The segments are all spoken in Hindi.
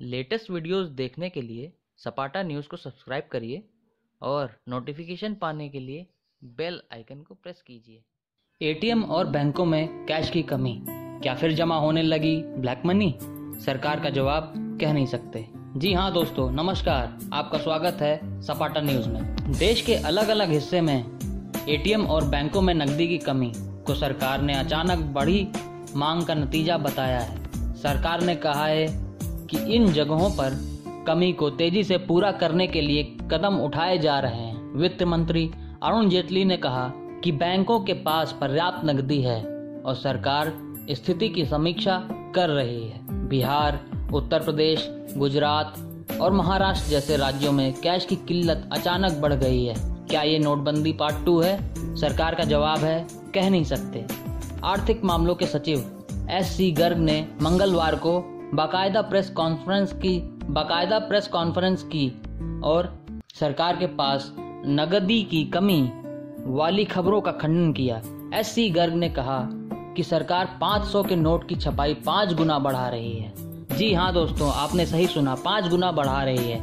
लेटेस्ट वीडियोस देखने के लिए सपाटा न्यूज़ को सब्सक्राइब करिए और नोटिफिकेशन पाने के लिए बेल आइकन को प्रेस कीजिए। एटीएम और बैंकों में कैश की कमी, क्या फिर जमा होने लगी ब्लैक मनी? सरकार का जवाब कह नहीं सकते। जी हाँ दोस्तों, नमस्कार, आपका स्वागत है सपाटा न्यूज़ में। देश के अलग अलग हिस्से में एटीएम और बैंकों में नकदी की कमी को सरकार ने अचानक बढ़ी मांग का नतीजा बताया है। सरकार ने कहा है कि इन जगहों पर कमी को तेज़ी से पूरा करने के लिए कदम उठाए जा रहे हैं। वित्त मंत्री अरुण जेटली ने कहा कि बैंकों के पास पर्याप्त नकदी है और सरकार स्थिति की समीक्षा कर रही है। बिहार, उत्तर प्रदेश, गुजरात और महाराष्ट्र जैसे राज्यों में कैश की किल्लत अचानक बढ़ गई है। क्या ये नोटबंदी पार्ट टू है? सरकार का जवाब है, कह नहीं सकते। आर्थिक मामलों के सचिव एस सी गर्ग ने मंगलवार को बाकायदा प्रेस कॉन्फ्रेंस की, बाकायदा प्रेस कॉन्फ्रेंस की और सरकार के पास नगदी की कमी वाली खबरों का खंडन किया। एस सी गर्ग ने कहा कि सरकार 500 के नोट की छपाई पाँच गुना बढ़ा रही है। जी हाँ दोस्तों, आपने सही सुना, पाँच गुना बढ़ा रही है।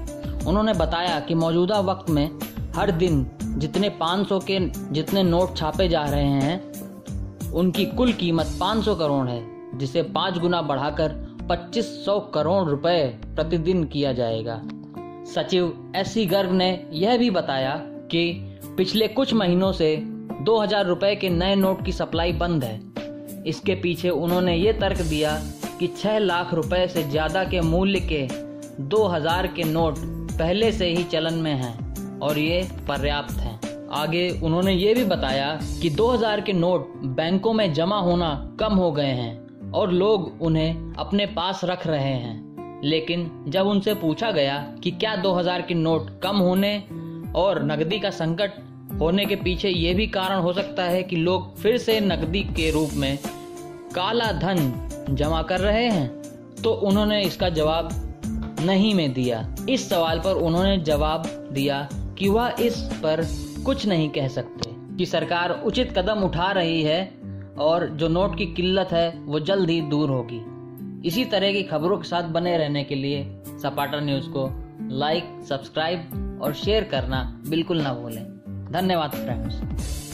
उन्होंने बताया कि मौजूदा वक्त में हर दिन जितने 500 के जितने नोट छापे जा रहे हैं, उनकी कुल कीमत 500 करोड़ है, जिसे पाँच गुना बढ़ाकर 2500 करोड़ रुपए प्रतिदिन किया जाएगा। सचिव एस सी गर्ग ने यह भी बताया कि पिछले कुछ महीनों से 2000 रुपए के नए नोट की सप्लाई बंद है। इसके पीछे उन्होंने ये तर्क दिया कि 6 लाख रुपए से ज़्यादा के मूल्य के 2000 के नोट पहले से ही चलन में हैं और ये पर्याप्त हैं। आगे उन्होंने ये भी बताया कि 2000 के नोट बैंकों में जमा होना कम हो गए हैं। और लोग उन्हें अपने पास रख रहे हैं। लेकिन जब उनसे पूछा गया कि क्या 2000 के नोट कम होने और नकदी का संकट होने के पीछे ये भी कारण हो सकता है कि लोग फिर से नकदी के रूप में काला धन जमा कर रहे हैं तो उन्होंने इसका जवाब नहीं में दिया। इस सवाल पर उन्होंने जवाब दिया कि वह इस पर कुछ नहीं कह सकते कि सरकार उचित कदम उठा रही है और जो नोट की किल्लत है, वो जल्द ही दूर होगी। इसी तरह की खबरों के साथ बने रहने के लिए सपाटा न्यूज़ को लाइक, सब्सक्राइब और शेयर करना बिल्कुल ना भूलें। धन्यवाद फ्रेंड्स